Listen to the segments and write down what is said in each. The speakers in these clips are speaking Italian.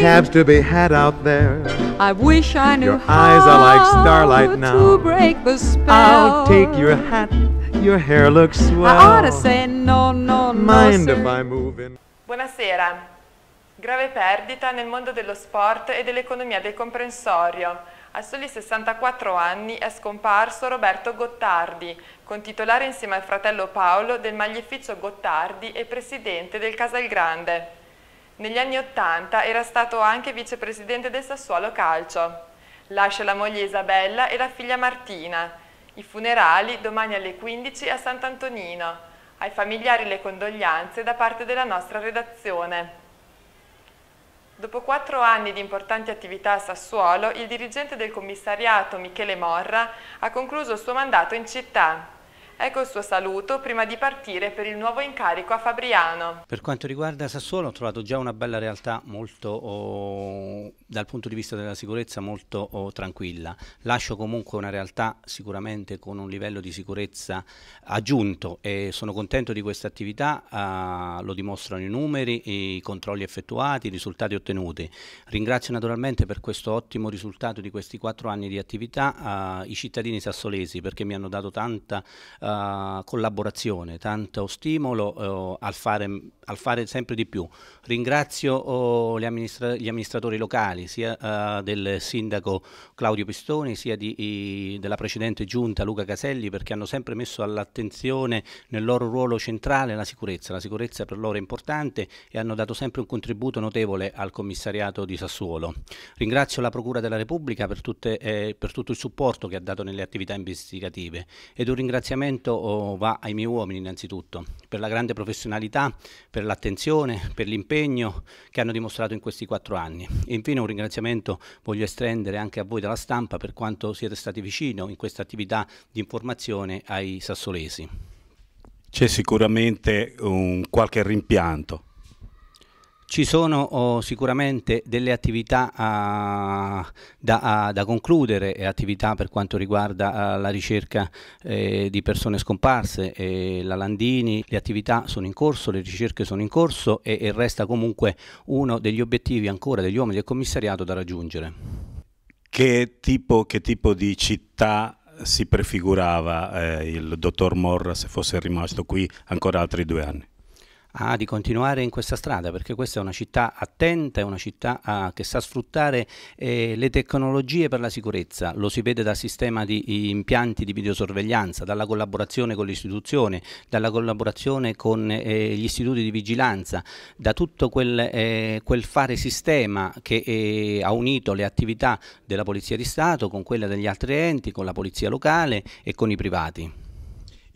cabs to be had out there. I wish I knew Your how eyes are like starlight now. to break the spell. I'll take your hat. Your hair looks swell. I ought to say no, no, no, Mind if sir. I move in? Buonasera. Grave perdita nel mondo dello sport e dell'economia del comprensorio. A soli 64 anni è scomparso Roberto Gottardi, contitolare insieme al fratello Paolo del maglificio Gottardi e presidente del Casalgrande. Negli anni Ottanta era stato anche vicepresidente del Sassuolo Calcio. Lascia la moglie Isabella e la figlia Martina. I funerali domani alle 15 a Sant'Antonino. Ai familiari le condoglianze da parte della nostra redazione. Dopo quattro anni di importanti attività a Sassuolo, il dirigente del commissariato Michele Morra ha concluso il suo mandato in città. Ecco il suo saluto prima di partire per il nuovo incarico a Fabriano. Per quanto riguarda Sassuolo ho trovato già una bella realtà molto, oh, dal punto di vista della sicurezza, molto oh, tranquilla. Lascio comunque una realtà sicuramente con un livello di sicurezza aggiunto e sono contento di questa attività, ah, lo dimostrano i numeri, i controlli effettuati, i risultati ottenuti. Ringrazio naturalmente per questo ottimo risultato di questi quattro anni di attività ah, i cittadini sassolesi perché mi hanno dato tanta ah, collaborazione, tanto stimolo eh, al, fare, al fare sempre di più. Ringrazio oh, gli, amministra- gli amministratori locali, sia eh, del sindaco Claudio Pistoni, sia di, i- della precedente giunta Luca Caselli, perché hanno sempre messo all'attenzione nel loro ruolo centrale la sicurezza. La sicurezza per loro è importante e hanno dato sempre un contributo notevole al commissariato di Sassuolo. Ringrazio la Procura della Repubblica per, tutte, eh, per tutto il supporto che ha dato nelle attività investigative ed un ringraziamento oh, va ai miei uomini innanzitutto per la grande professionalità, per l'attenzione, per l'impegno che hanno dimostrato in questi quattro anni. E infine un ringraziamento voglio estendere anche a voi della stampa per quanto siete stati vicino in questa attività di informazione ai sassolesi. C'è sicuramente un qualche rimpianto. Ci sono oh, sicuramente delle attività ah, da, ah, da concludere attività per quanto riguarda ah, la ricerca eh, di persone scomparse, eh, la Landini, le attività sono in corso, le ricerche sono in corso e, e resta comunque uno degli obiettivi ancora degli uomini del commissariato da raggiungere. Che tipo, che tipo di città si prefigurava eh, il dottor Morra se fosse rimasto qui ancora altri due anni? Ah, di continuare in questa strada perché questa è una città attenta, è una città ah, che sa sfruttare eh, le tecnologie per la sicurezza, lo si vede dal sistema di impianti di videosorveglianza, dalla collaborazione con l'istituzione, dalla collaborazione con eh, gli istituti di vigilanza, da tutto quel, eh, quel fare sistema che eh, ha unito le attività della Polizia di Stato con quelle degli altri enti, con la Polizia locale e con i privati.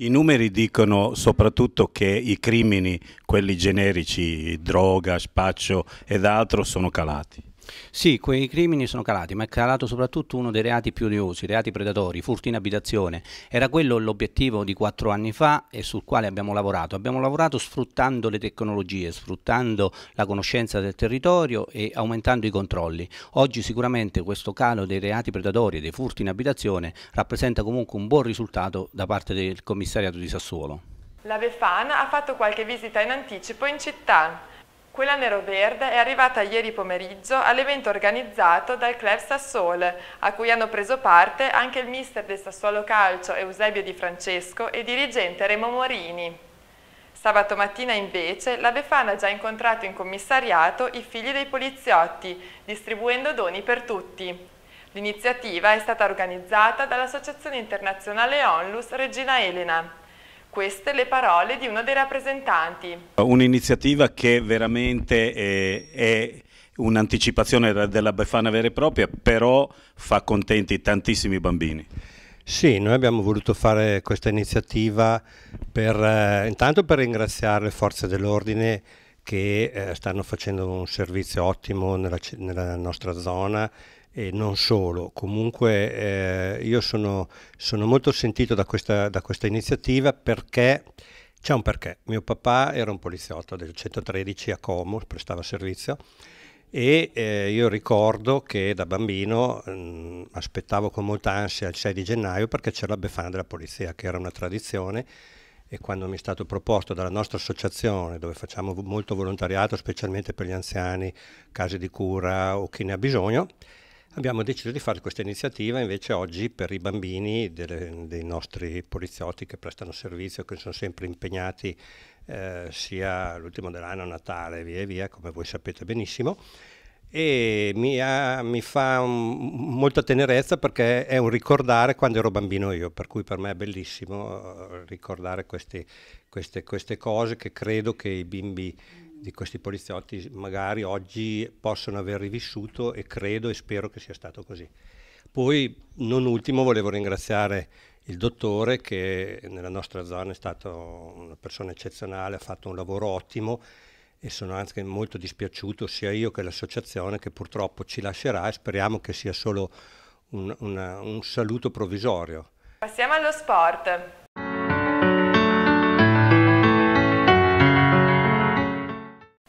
I numeri dicono soprattutto che i crimini, quelli generici, droga, spaccio ed altro, sono calati. Sì, quei crimini sono calati, ma è calato soprattutto uno dei reati più odiosi, reati predatori, furti in abitazione. Era quello l'obiettivo di quattro anni fa e sul quale abbiamo lavorato. Abbiamo lavorato sfruttando le tecnologie, sfruttando la conoscenza del territorio e aumentando i controlli. Oggi sicuramente questo calo dei reati predatori e dei furti in abitazione rappresenta comunque un buon risultato da parte del commissariato di Sassuolo. La Befana ha fatto qualche visita in anticipo in città. Quella nero-verde è arrivata ieri pomeriggio all'evento organizzato dal Club Sassole, a cui hanno preso parte anche il mister del Sassuolo Calcio Eusebio Di Francesco e dirigente Remo Morini. Sabato mattina invece la Befana ha già incontrato in commissariato i figli dei poliziotti, distribuendo doni per tutti. L'iniziativa è stata organizzata dall'Associazione Internazionale Onlus Regina Elena. Queste le parole di uno dei rappresentanti. Un'iniziativa che veramente è, è un'anticipazione della Befana vera e propria, però fa contenti tantissimi bambini. Sì, noi abbiamo voluto fare questa iniziativa per, eh, intanto per ringraziare le forze dell'ordine che eh, stanno facendo un servizio ottimo nella, nella nostra zona e non solo, comunque eh, io sono, sono, molto sentito da questa, da questa iniziativa perché c'è un perché. Mio papà era un poliziotto del 113 a Como, prestava servizio e eh, io ricordo che da bambino mh, aspettavo con molta ansia il 6 di gennaio perché c'era la Befana della polizia, che era una tradizione e quando mi è stato proposto dalla nostra associazione, dove facciamo molto volontariato, specialmente per gli anziani, case di cura o chi ne ha bisogno, abbiamo deciso di fare questa iniziativa invece oggi per i bambini delle, dei nostri poliziotti che prestano servizio, che sono sempre impegnati eh, sia l'ultimo dell'anno, Natale e via via, come voi sapete benissimo e mi, ha, mi fa un, molta tenerezza perché è un ricordare quando ero bambino io, per cui per me è bellissimo uh, ricordare questi, queste, queste, cose che credo che i bimbi di questi poliziotti magari oggi possono aver rivissuto e credo e spero che sia stato così. Poi, non ultimo, volevo ringraziare il dottore che nella nostra zona è stato una persona eccezionale, ha fatto un lavoro ottimo e sono anche molto dispiaciuto sia io che l'associazione che purtroppo ci lascerà e speriamo che sia solo un, una, un saluto provvisorio. Passiamo allo sport.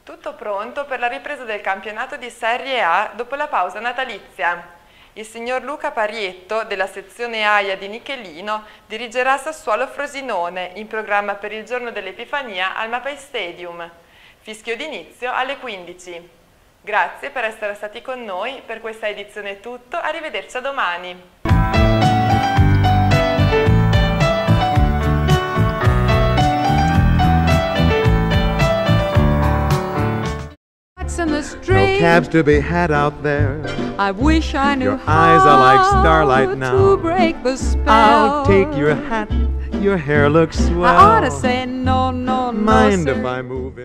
Tutto pronto per la ripresa del campionato di Serie A dopo la pausa natalizia. Il signor Luca Parietto, della sezione AIA di Nichelino, dirigerà Sassuolo Frosinone, in programma per il giorno dell'Epifania al Mapai Stadium. Fischio d'inizio alle 15. Grazie per essere stati con noi, per questa edizione è tutto, arrivederci a domani. No cabs to be had out there. I wish I knew Your eyes are like how starlight now. to break the spell. I'll take your hat. Your hair looks swell. I ought to say no, no, no. Mind sir. if I move in?